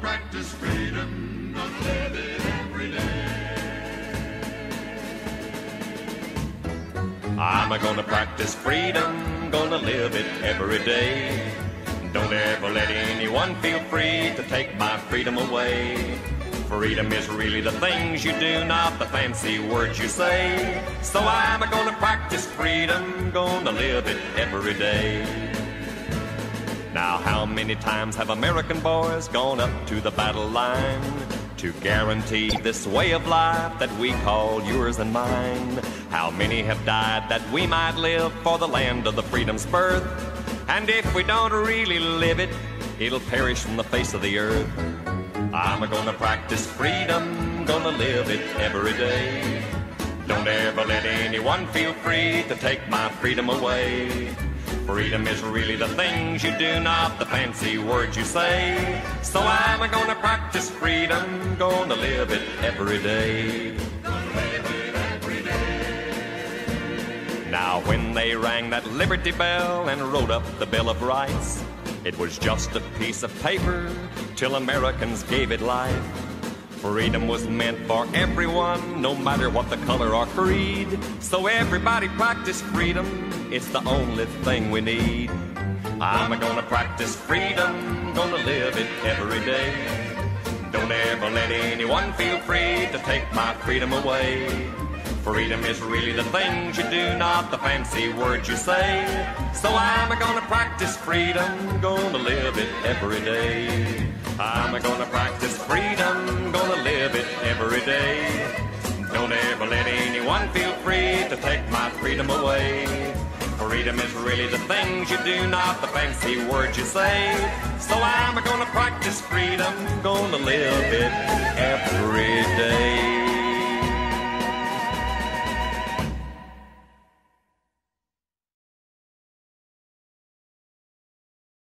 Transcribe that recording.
practice freedom, gonna live it every day. I'm gonna practice freedom, gonna live it every day. Don't ever let anyone feel free to take my freedom away. Freedom is really the things you do, not the fancy words you say. So I'm gonna practice freedom, gonna live it every day. Now, how many times have American boys gone up to the battle line to guarantee this way of life that we call yours and mine? How many have died that we might live for the land of the freedom's birth? And if we don't really live it, it'll perish from the face of the earth. I'm gonna practice freedom, gonna live it every day. Don't ever let anyone feel free to take my freedom away. Freedom is really the things you do, not the fancy words you say. So I'm gonna practice freedom, gonna live it every day. Now, when they rang that Liberty Bell and wrote up the Bill of Rights, it was just a piece of paper till Americans gave it life. Freedom was meant for everyone, no matter what the color or creed. So everybody practice freedom, it's the only thing we need. I'm gonna practice freedom, gonna live it every day. Don't ever let anyone feel free to take my freedom away. Freedom is really the things you do, not the fancy words you say. So I'm gonna practice freedom, gonna live it every day. I'm gonna practice freedom, every day. Don't ever let anyone feel free to take my freedom away. Freedom is really the things you do, not the fancy words you say. So I'm gonna practice freedom, gonna live it every day.